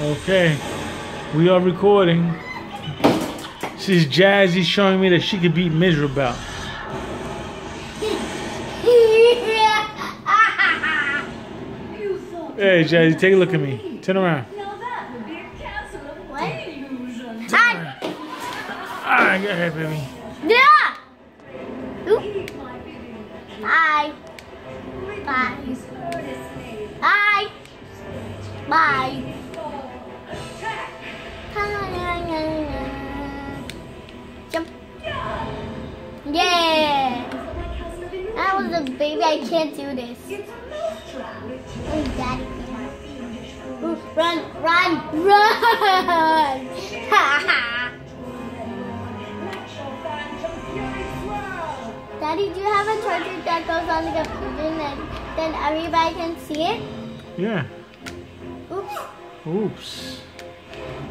Okay, we are recording. This is Jazy showing me that she could beat Mizrabel. Hey, Jazy, take a look at me. Turn around. Alright, go ahead, baby. Yeah. Bye. Bye. Bye. Bye. Baby. I can't do this. Oh, daddy. Ooh, Run, run, run! Daddy, do you have a charger that goes on the computer and then, everybody can see it? Yeah. Oops. Oops.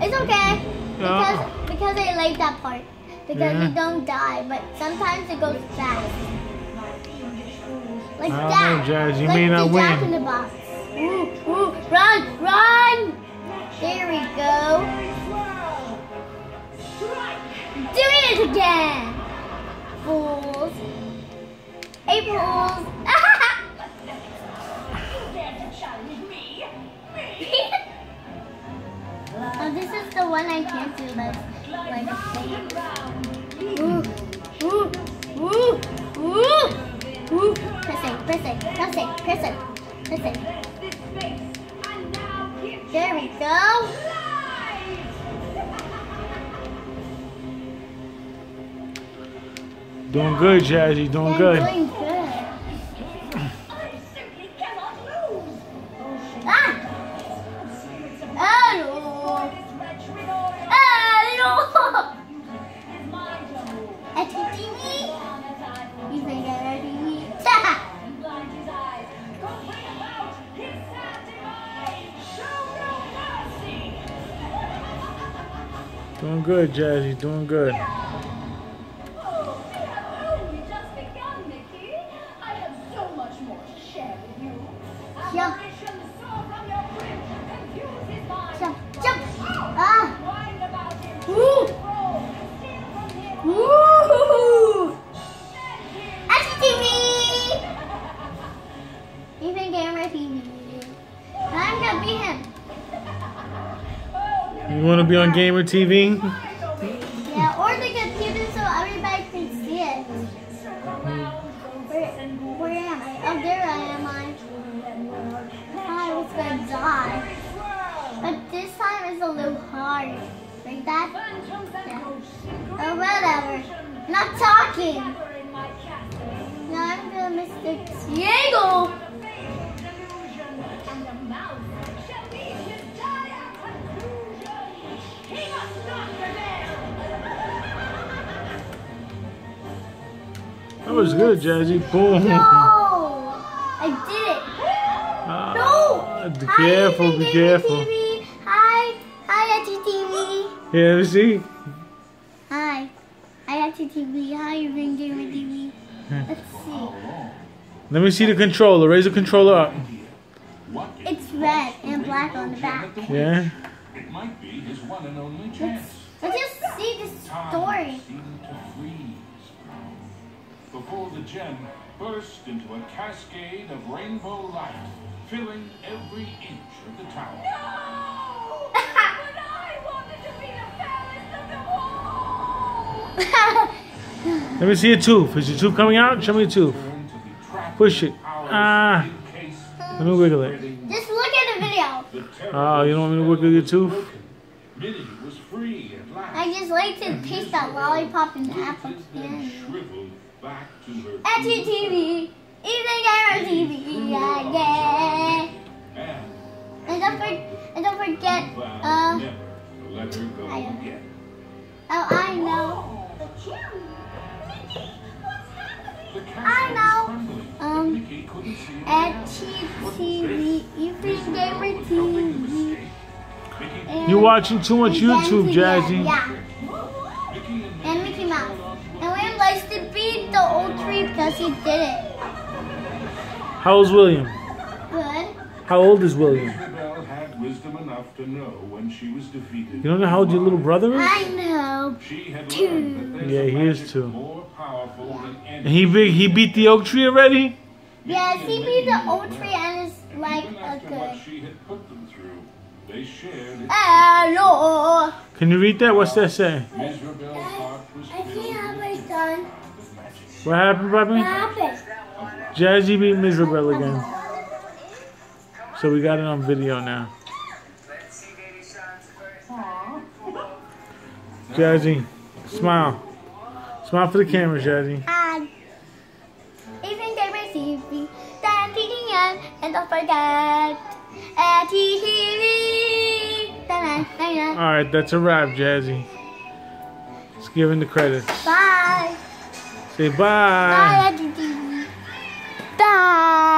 It's okay. Because Yeah. because I like that part. Because Yeah. you don't die, but sometimes it goes fast. Like I don't that. know, Jazz. You like may not the Jack win. in the box. Ooh, ooh, run, run! There we go. Do it again! Fools. Hey, fools. oh, this is the one I can't do, but like Ooh, ooh, ooh, ooh, ooh. Press it, press it, press it, press it, press it. There we go. Doing good, Jazy. Doing I'm good. doing good. Doing good, Jazy. Doing good. Jump. Be on Gamer TV? Yeah, or the computer so everybody can see it. Where, am I? Oh, there I am. I was gonna die. But this time it's a little hard. Like that? Yeah. Oh, whatever. Not talking. Now I'm gonna Mr. Diego. That was good, Jazy. Boom. No! I did it. Ah, No! Be Hi, careful, be Gamer careful. TV. Hi. Hi, TV. Yeah, let's see. Hi. Hi, TV. Hi, Even Gamer TV. Let's see. Let me see the controller. Raise the controller up. It's red and black on the back. Yeah. It might be his one and only Let's, chance. let's just see the story. Seemed to before the gem burst into a cascade of rainbow light, filling every inch of the tower. No! but I wanted to be the palace of the wall! Let me see your tooth. Is your tooth coming out? Show me your tooth. Turned to be trapped Push it. in the power's Ah. steel case, Let me wiggle it. just look at the video. the Oh, you don't want me to wiggle your tooth? Minnie was free at last. I just like to taste that lollipop and apple Wilted and skin. Shriveled back to her At TV. Even Gamer TV. Yeah, yeah. And And don't, for, and don't forget, uh, let her go I- again. oh, I know. The I know. was crumbling, but Um, Mickey couldn't see it. At TV, even Gamer TV. You're watching too much YouTube, Jazy. Yeah, yeah. And Mickey Mouse. And William likes to beat the old tree because he did it. How's William? Good. How old is William? Mizrabel had wisdom enough enough to know when she was defeated. You don't know how old your little brother is? I know. She had Two. learned that there's Yeah, he is magic two. more powerful than any. And he big, he beat the oak tree already. Yes, he beat the old tree and is like a what good. she had put them through, they shared. Hello. Can you read that? What's that say? What happened, Bobby? happened. Jazy beat Mizrabel again. So we got it on video now. Jazy, smile. Smile for the camera, Jazy. And even they receive me, then and don't forget Alright, that's a wrap, Jazy. Let's give him the credits. Bye. Say bye. Bye. Bye.